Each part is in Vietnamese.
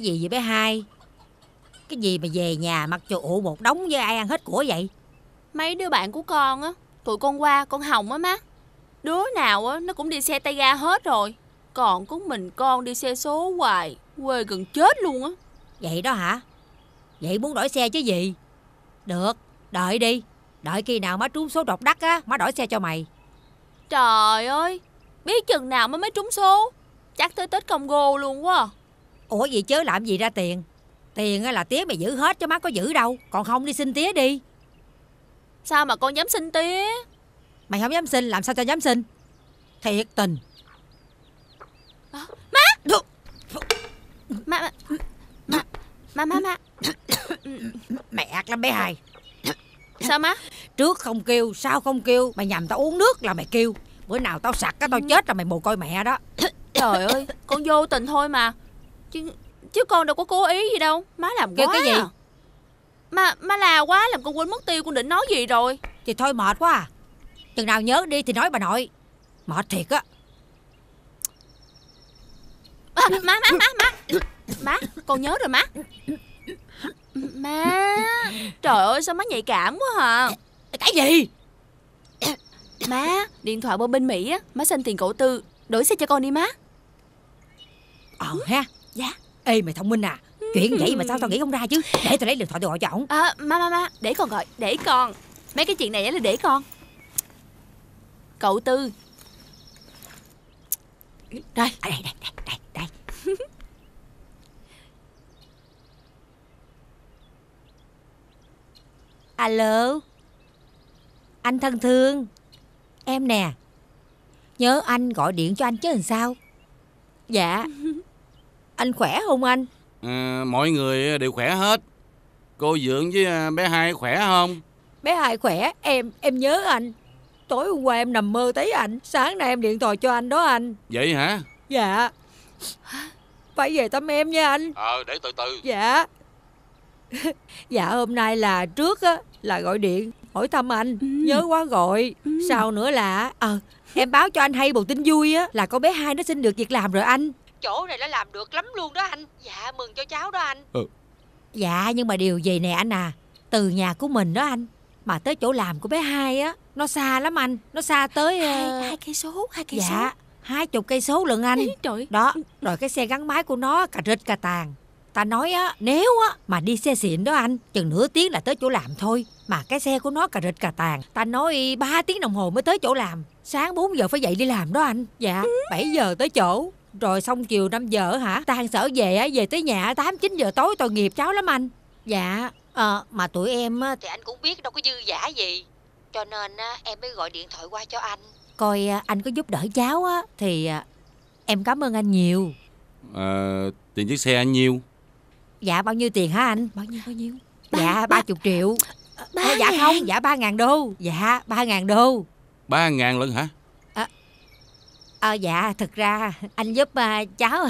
gì vậy bé hai? Cái gì mà về nhà mặc cho ụ một đống với ai ăn hết của vậy? Mấy đứa bạn của con á Tụi con qua con Hồng á má. Đứa nào á nó cũng đi xe tay ga hết rồi. Còn có mình con đi xe số hoài Quê gần chết luôn á. Vậy đó hả? Vậy muốn đổi xe chứ gì? Được đợi đi. Đợi khi nào má trúng số độc đắc á Má đổi xe cho mày. Trời ơi Biết chừng nào mới mới trúng số. Chắc tới Tết Congo luôn quá à. Ủa gì chớ làm gì ra tiền? Tiền á là tía mày giữ hết chứ má có giữ đâu. Còn không đi xin tía đi. Sao mà con dám xin tía? Mày không dám xin làm sao cho dám xin? Thiệt tình. Má! Má Má Má má má Mẹ ác lắm bé hai. Sao má? Trước không kêu Sau không kêu Mày nhầm tao uống nước là mày kêu. Bữa nào tao sặc á tao chết là mày mồ côi mẹ đó. Trời ơi Con vô tình thôi mà Chứ chứ con đâu có cố ý gì đâu. Má làm Kêu quá cái gì? à. Má, má la quá làm con quên mất tiêu con định nói gì rồi? Thì thôi mệt quá à. Chừng nào nhớ đi thì nói bà nội. Mệt thiệt á. À, Má má má má. Má con nhớ rồi má. Má Trời ơi sao má nhạy cảm quá hả Cái gì? Má Điện thoại qua bên Mỹ á Má xin tiền cậu Tư Đổi xe cho con đi má. Ờ ha Dạ. Ê mày thông minh à. Chuyện vậy mà sao tao nghĩ không ra chứ? Để tao lấy điện thoại tôi gọi cho ổng. À, Má má má Để con gọi Để con. Mấy cái chuyện này là để con. Cậu Tư. Đây. À, đây đây đây đây, đây. Alo. Anh thân thương. Em nè. Nhớ anh gọi điện cho anh chứ làm sao? Dạ Anh khỏe không anh? À, mọi người đều khỏe hết. Cô Dượng với à, bé hai khỏe không? Bé hai khỏe. Em em nhớ anh. Tối hôm qua em nằm mơ thấy anh Sáng nay em điện thoại cho anh đó anh. Vậy hả? Dạ. Phải về thăm em nha anh. Ờ để từ từ. Dạ. Dạ hôm nay là trước á Là gọi điện hỏi thăm anh. Nhớ quá gọi. Sau nữa là Ờ em báo cho anh hay một tin vui á Là con bé hai nó xin được việc làm rồi anh Chỗ này nó làm được lắm luôn đó anh. Dạ mừng cho cháu đó anh. Ừ. Dạ nhưng mà điều gì nè anh à? Từ nhà của mình đó anh. Mà tới chỗ làm của bé hai á Nó xa lắm anh. Nó xa tới Hai, ờ, hai cây số Hai cây Dạ hai chục cây số lận anh. Số Trời. Đó rồi cái xe gắn máy của nó cà rịch cà tàn ta nói á nếu á mà đi xe xịn đó anh chừng nửa tiếng là tới chỗ làm thôi. Mà cái xe của nó cà rịch cà tàn ta nói 3 tiếng đồng hồ mới tới chỗ làm. Sáng 4 giờ phải dậy đi làm đó anh. Dạ 7 giờ tới chỗ rồi xong chiều 5 giờ hả? Tan sở về á về tới nhà 8 9 giờ tối tội nghiệp cháu lắm anh. Dạ ờ mà tụi em á thì anh cũng biết đâu có dư giả gì. Cho nên á em mới gọi điện thoại qua cho anh. Coi à, anh có giúp đỡ cháu á thì à, em cảm ơn anh nhiều. Ờ, Tiền chiếc xe nhiêu? dạ bao nhiêu tiền hả anh? Bao nhiêu bao nhiêu? Dạ ba chục triệu. Ba Ờ, dạ ngàn. không dạ ba ngàn đô. Dạ ba ngàn đô. Ba ngàn lần hả? Ờ dạ thực ra anh giúp à, cháu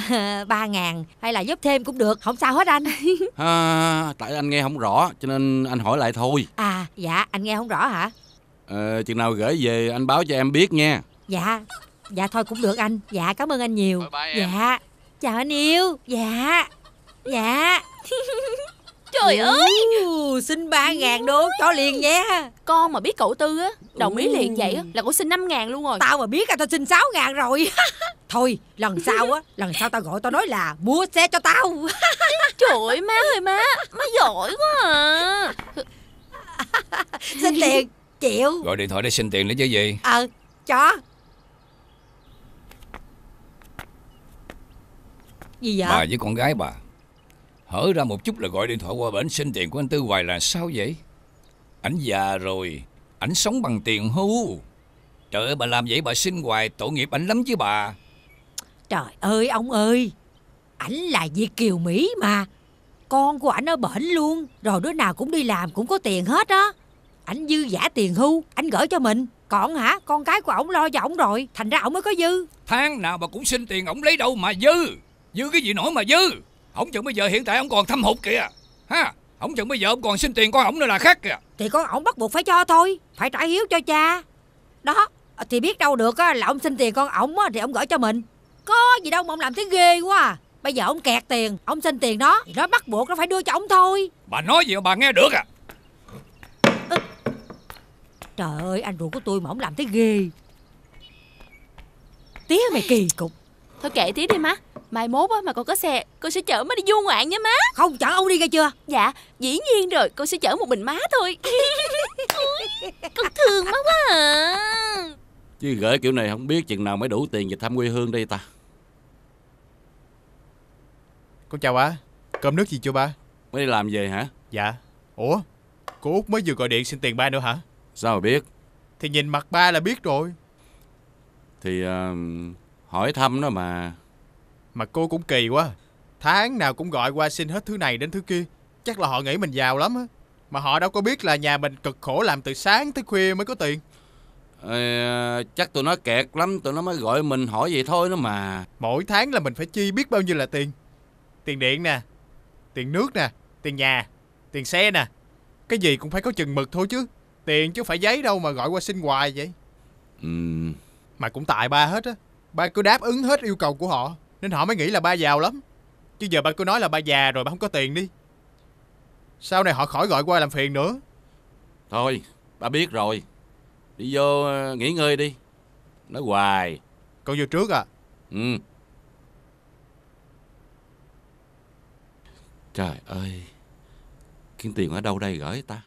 ba ngàn hay là giúp thêm cũng được không sao hết anh. À, tại anh nghe không rõ cho nên anh hỏi lại thôi. À dạ anh nghe không rõ hả? Ờ, Chừng nào gửi về anh báo cho em biết nha. Dạ dạ thôi cũng được anh. Dạ cảm ơn anh nhiều. Bye bye em. dạ chào anh yêu. Dạ dạ Trời ơi! Ú, xin ba ngàn đô cho liền nha. Con mà biết cậu Tư á Đồng ý liền vậy á Là con xin 5 ngàn luôn rồi. Tao mà biết là tao xin 6 ngàn rồi. Thôi lần sau á Lần sau tao gọi tao nói là mua xe cho tao. Trời ơi má ơi má Má giỏi quá à. Xin tiền Chịu. Gọi điện thoại để xin tiền lấy chứ gì. Ờ cho. Gì vậy? Bà với con gái bà Hở ra một chút là gọi điện thoại qua bển xin tiền của anh Tư hoài là sao vậy? Ảnh già rồi Ảnh sống bằng tiền hưu Trời ơi bà làm vậy bà xin hoài Tội nghiệp ảnh lắm chứ bà. Trời ơi ông ơi Ảnh là Việt Kiều Mỹ mà. Con của ảnh ở bển luôn Rồi đứa nào cũng đi làm cũng có tiền hết á. Ảnh dư giả tiền hưu Ảnh gửi cho mình. Còn hả con cái của ổng lo cho ổng rồi Thành ra ổng mới có dư. Tháng nào bà cũng xin tiền ổng lấy đâu mà dư? Dư cái gì nổi mà dư Ổng chừng bây giờ hiện tại ổng còn thâm hụt kìa. Ha Ổng chừng bây giờ ổng còn xin tiền con ổng nữa là khác kìa. Thì con ổng bắt buộc phải cho thôi Phải trả hiếu cho cha. Đó Thì biết đâu được á, là ông xin tiền con ổng á, Thì ông gửi cho mình. Có gì đâu mà ông làm thấy ghê quá à. Bây giờ ông kẹt tiền Ông xin tiền đó Thì nó bắt buộc nó phải đưa cho ông thôi. Bà nói gì mà bà nghe được à? Trời ơi anh ruột của tôi mà ông làm thấy ghê. Tía mày kỳ cục Thôi kệ tí đi má. Mai mốt á mà con có xe Con sẽ chở má đi du ngoạn nha má. Không chở ông đi nghe chưa? Dạ dĩ nhiên rồi Con sẽ chở một mình má thôi. Ôi, Con thương má quá à. Chứ gửi kiểu này không biết chừng nào mới đủ tiền về thăm quê hương đây ta. Con chào ba. Cơm nước gì chưa ba? Mới đi làm về hả? Dạ. Ủa Cô Út mới vừa gọi điện xin tiền ba nữa hả? Sao mà biết? Thì nhìn mặt ba là biết rồi. Thì ờ, hỏi thăm nó mà. Mà cô cũng kỳ quá. Tháng nào cũng gọi qua xin hết thứ này đến thứ kia. Chắc là họ nghĩ mình giàu lắm á. Mà họ đâu có biết là nhà mình cực khổ làm từ sáng tới khuya mới có tiền. Ờ, Chắc tụi nó kẹt lắm Tụi nó mới gọi mình hỏi vậy thôi đó mà. Mỗi tháng là mình phải chi biết bao nhiêu là tiền. Tiền điện nè Tiền nước nè Tiền nhà Tiền xe nè. Cái gì cũng phải có chừng mực thôi chứ. Tiền chứ phải giấy đâu mà gọi qua xin hoài vậy. Ừm, Mà cũng tại ba hết á Ba cứ đáp ứng hết yêu cầu của họ Nên họ mới nghĩ là ba giàu lắm. Chứ giờ ba cứ nói là ba già rồi ba không có tiền đi. Sau này họ khỏi gọi qua làm phiền nữa. Thôi ba biết rồi. Đi vô ờ, nghỉ ngơi đi. Nói hoài. Con vô trước à. Ừ. Trời ơi Kiếm tiền ở đâu đây gửi ta